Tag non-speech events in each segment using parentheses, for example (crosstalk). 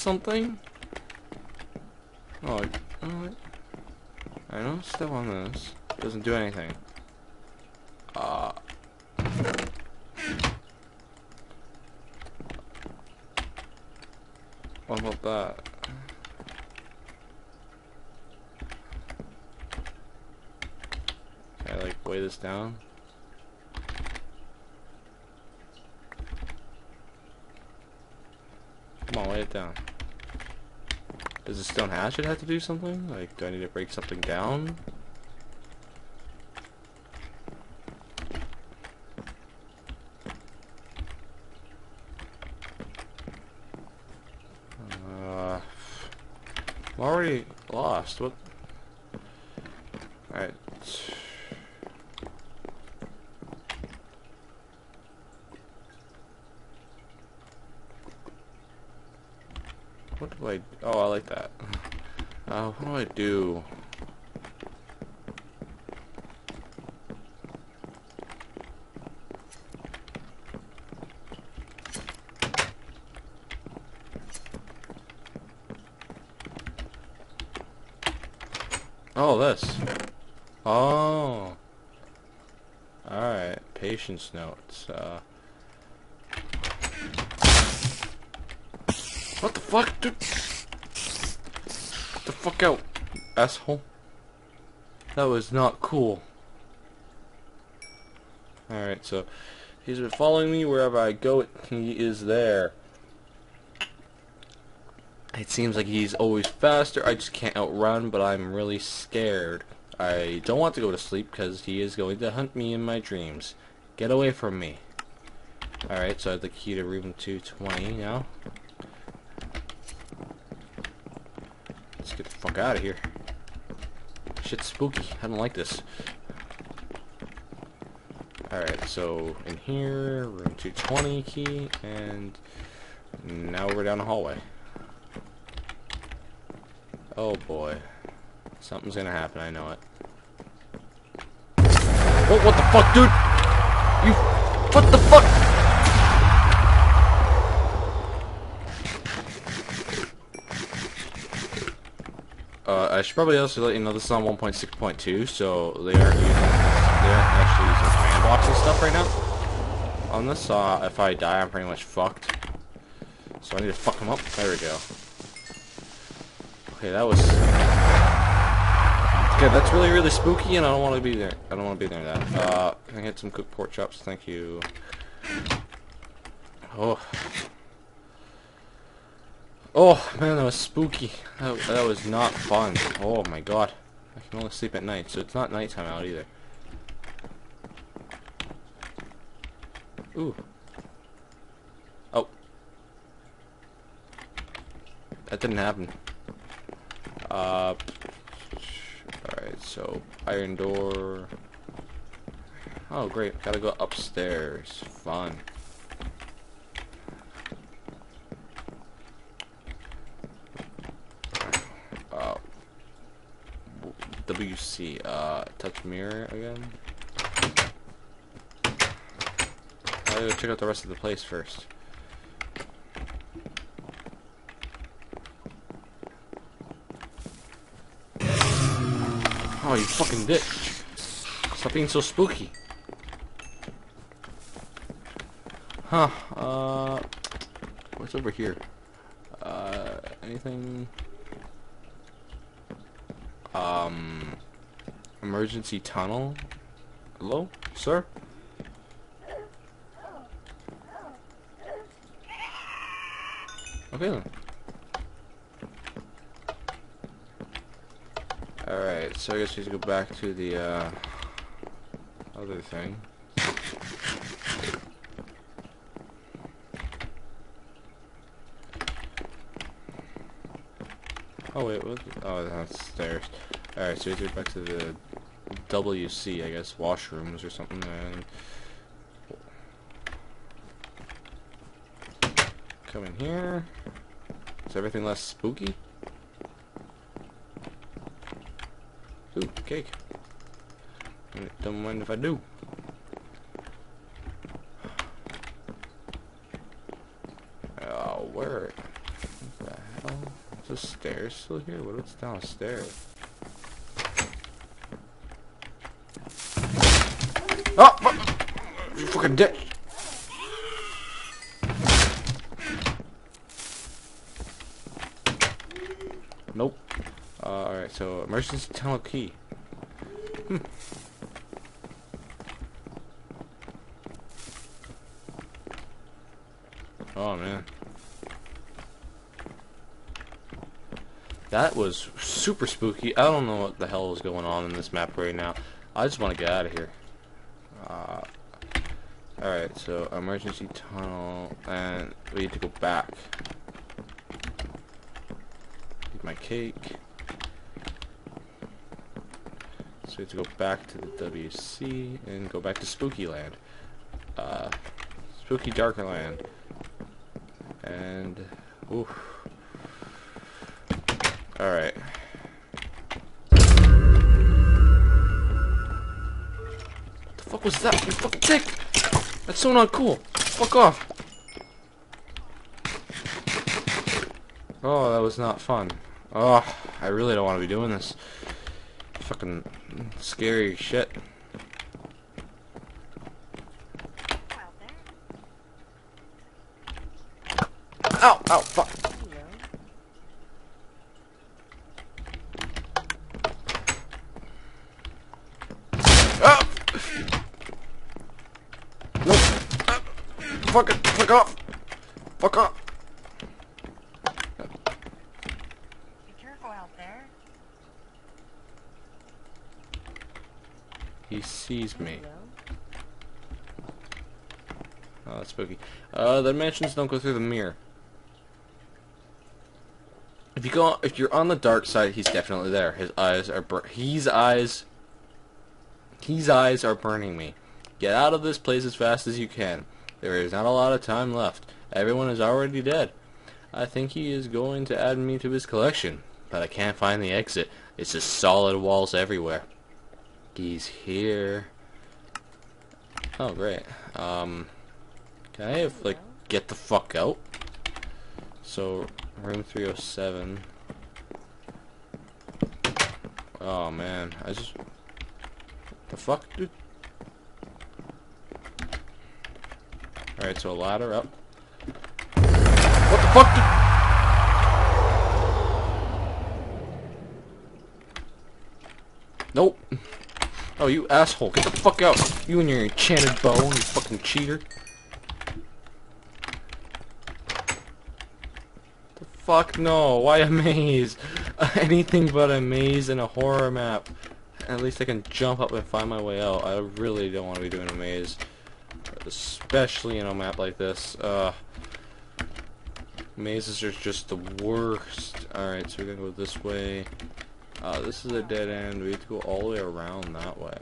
something? Oh, oh, I know step on this. Doesn't do anything. Uh. What about that? Can I like weigh this down? Come on, weigh it down. Does the stone hatchet have to do something? Like, do I need to break something down? Uh, I'm already lost. What? Alright. What do I... Oh, I like that. Uh, what do Oh, this. Oh. Alright, patience notes. Uh... What the fuck, dude? Get the fuck out, asshole. That was not cool. Alright, so he's been following me wherever I go. He is there. It seems like he's always faster. I just can't outrun, but I'm really scared. I don't want to go to sleep because he is going to hunt me in my dreams. Get away from me. Alright, so I have the key to room 220 now. Let's get the fuck out of here. Shit's spooky. I don't like this. Alright, so in here, room 220 key, and now we're down the hallway. Oh boy. Something's gonna happen, I know it. Oh, what the fuck, dude? You... What the fuck? Uh, I should probably also let you know this is on 1.6.2, so they aren't using, they aren't actually using command blocks and stuff right now. On this, uh, if I die, I'm pretty much fucked. So I need to fuck them up. There we go. Okay, that was... Okay, that's really, really spooky, and I don't want to be there. I don't want to be there that. Uh, can I get some cooked pork chops? Thank you. Oh. Oh, man, that was spooky. That, that was not fun. Oh, my God. I can only sleep at night, so it's not nighttime out either. Ooh. Oh. That didn't happen. Uh, Alright, so, iron door. Oh, great. Gotta go upstairs. Fun. Uh, WC, uh, touch mirror again. I gotta check out the rest of the place first. Oh, you fucking bitch. Stop being so spooky. Huh, uh... What's over here? Uh, anything... Um... Emergency tunnel? Hello, sir? Okay then. Alright, so I guess we to go back to the, uh, other thing. Oh wait, what? Oh, that's stairs. Alright, so we go back to the WC, I guess, washrooms or something, and... Come in here. Is everything less spooky? Ooh, cake. Don't mind if I do. Oh, where? What the hell? Is the stairs still here? What is downstairs? Oh! Fuck! You fucking dick! Nope. Uh, alright, so emergency tunnel key. Hmm. Oh man. That was super spooky. I don't know what the hell is going on in this map right now. I just want to get out of here. Alright, so emergency tunnel, and we need to go back. My cake. So we have to go back to the WC and go back to Spooky Land. Uh, Spooky Darker Land. And, oof. Alright. What the fuck was that? You fucking dick! That's so not cool. Fuck off. Oh, that was not fun. Oh, I really don't want to be doing this. Fucking scary shit. Ow! Ow! Fuck! Ah! Nope! Ah! Fuck it! Fuck off! Fuck off! Be careful out there. He sees me. Oh, that's spooky. Uh, the dimensions don't go through the mirror. If you go, if you're on the dark side, he's definitely there. His eyes are bur- His eyes. His eyes are burning me. Get out of this place as fast as you can. There is not a lot of time left. Everyone is already dead. I think he is going to add me to his collection, but I can't find the exit. It's just solid walls everywhere. He's here. Oh, great. Um, can I have, like, get the fuck out? So, room 307. Oh, man. I just... The fuck, dude? Alright, so a ladder up. What the fuck, dude? Nope. Oh, you asshole. Get the fuck out. You and your enchanted bow, you fucking cheater. The fuck no. Why (laughs) a maze? (laughs) Anything but a maze and a horror map. At least I can jump up and find my way out. I really don't want to be doing a maze. Especially in a map like this. Uh, mazes are just the worst. Alright, so we're gonna go this way. Uh, this is a dead end. We have to go all the way around that way.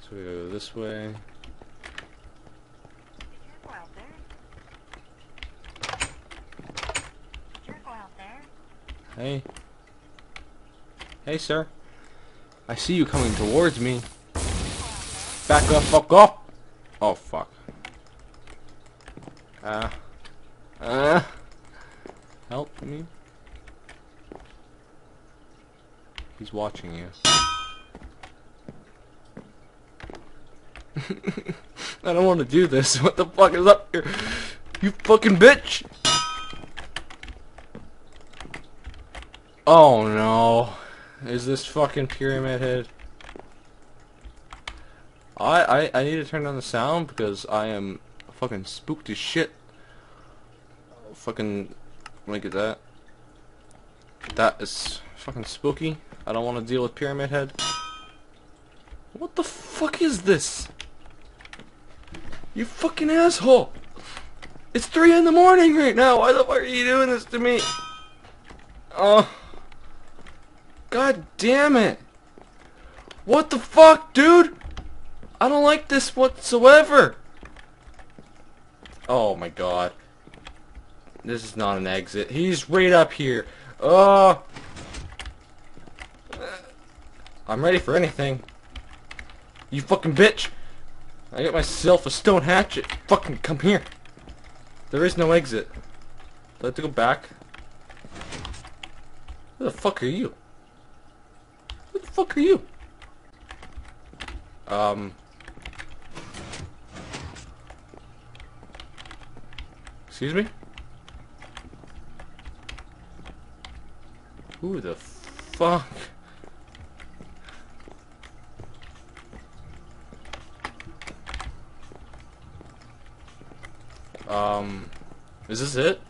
So we go this way. Hey. Hey, sir. I see you coming towards me. Back up, fuck off! Oh, fuck. Ah. Uh, ah. Help me. He's watching you. (laughs) I don't want to do this. (laughs) What the fuck is up here? You fucking bitch! Oh no. Is this fucking Pyramid Head? I, I, I need to turn down the sound because I am fucking spooked as shit. Fucking, look at that. That is fucking spooky. I don't want to deal with Pyramid Head. What the fuck is this? You fucking asshole! It's 3 in the morning right now! Why the fuck are you doing this to me? Oh. God damn it! What the fuck, dude? I don't like this whatsoever! Oh my god. This is not an exit. He's right up here. Oh! I'm ready for anything. You fucking bitch! I got myself a stone hatchet. Fucking come here. There is no exit. Do I have to go back? Who the fuck are you? Who the fuck are you? Um. Excuse me? Who the fuck? Um, is this it?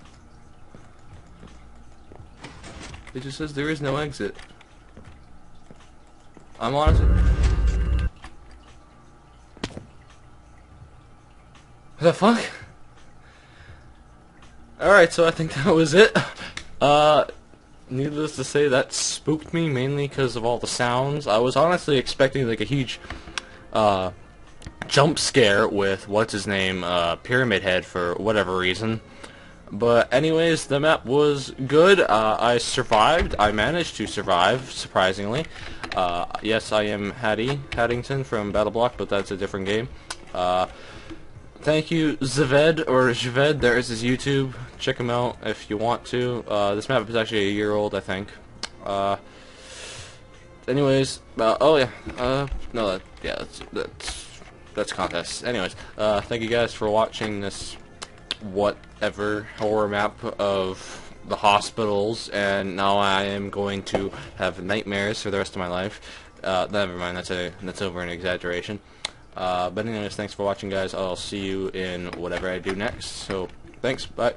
It just says there is no exit. I'm honestly... The fuck? Alright, so I think that was it. Uh, needless to say, that spooked me mainly because of all the sounds. I was honestly expecting like a huge, uh, jump scare with what's his name, uh, Pyramid Head for whatever reason. But anyways, the map was good. Uh, I survived. I managed to survive, surprisingly. Uh, yes, I am Hatty Hattington from BattleBlock, but that's a different game. Thank you, Zved, or Zved, there is his YouTube. Check him out if you want to. Uh, this map is actually a year old, I think. Uh, anyways, uh, oh yeah, uh, no, that, yeah, that's, that's, that's contest. Anyways, uh, thank you guys for watching this whatever horror map of the hospitals, and now I am going to have nightmares for the rest of my life. Uh, never mind, that's a that's over an exaggeration. Uh, but anyways, thanks for watching, guys. I'll see you in whatever I do next. So, thanks, bye.